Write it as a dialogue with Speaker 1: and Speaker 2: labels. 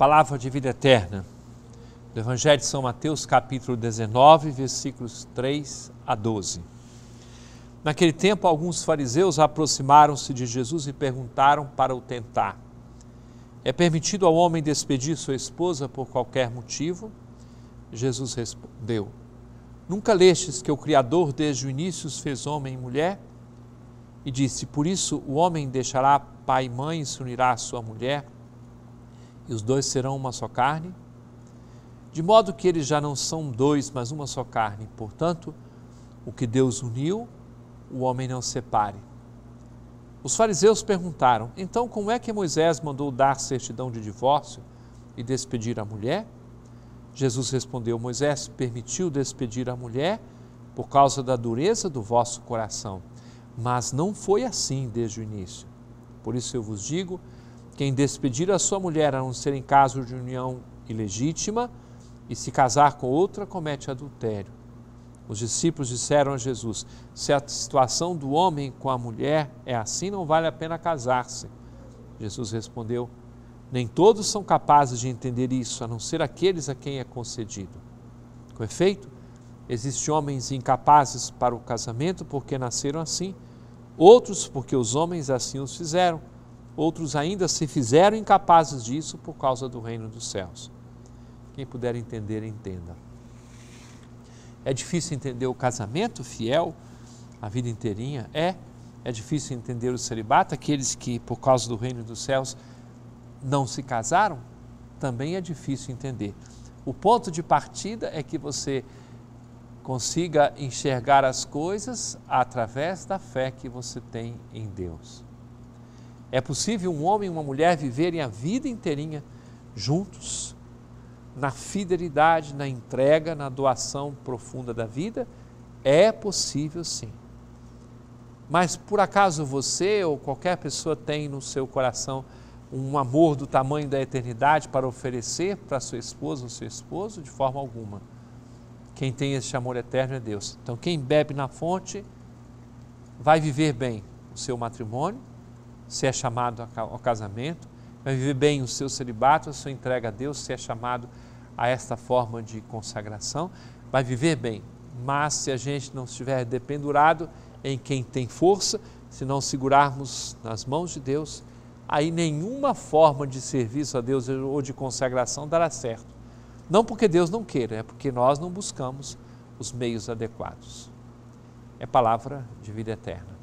Speaker 1: palavra de vida eterna do Evangelho de São Mateus, capítulo 19, versículos 3 a 12. Naquele tempo, alguns fariseus aproximaram-se de Jesus e perguntaram para o tentar: É permitido ao homem despedir sua esposa por qualquer motivo? Jesus respondeu: Nunca lestes que o Criador desde o início os fez homem e mulher? E disse: Por isso o homem deixará pai e mãe e se unirá à sua mulher e os dois serão uma só carne? De modo que eles já não são dois, mas uma só carne. Portanto, o que Deus uniu, o homem não separe. Os fariseus perguntaram: então como é que Moisés mandou dar certidão de divórcio e despedir a mulher? Jesus respondeu: Moisés permitiu despedir a mulher por causa da dureza do vosso coração, mas não foi assim desde o início. Por isso eu vos digo quem despedir a sua mulher a não ser em caso de união ilegítima e se casar com outra, comete adultério. Os discípulos disseram a Jesus: Se a situação do homem com a mulher é assim, não vale a pena casar-se. Jesus respondeu: Nem todos são capazes de entender isso, a não ser aqueles a quem é concedido. Com efeito, existem homens incapazes para o casamento porque nasceram assim, outros porque os homens assim os fizeram outros ainda se fizeram incapazes disso por causa do reino dos céus. Quem puder entender, entenda. É difícil entender o casamento fiel a vida inteirinha? É. É difícil entender o celibato, aqueles que, por causa do reino dos céus, não se casaram? Também é difícil entender. O ponto de partida é que você consiga enxergar as coisas através da fé que você tem em Deus. É possível um homem e uma mulher viverem a vida inteirinha juntos, na fidelidade, na entrega, na doação profunda da vida? É possível sim. Mas por acaso você ou qualquer pessoa tem no seu coração um amor do tamanho da eternidade para oferecer para sua esposa ou seu esposo? De forma alguma. Quem tem esse amor eterno é Deus. Então, quem bebe na fonte vai viver bem o seu matrimônio, se é chamado ao casamento, vai viver bem o seu celibato, a sua entrega a Deus, se é chamado a esta forma de consagração, vai viver bem. Mas se a gente não estiver dependurado em quem tem força, se não segurarmos nas mãos de Deus, aí nenhuma forma de serviço a Deus ou de consagração dará certo. Não porque Deus não queira, é porque nós não buscamos os meios adequados. É palavra de vida eterna.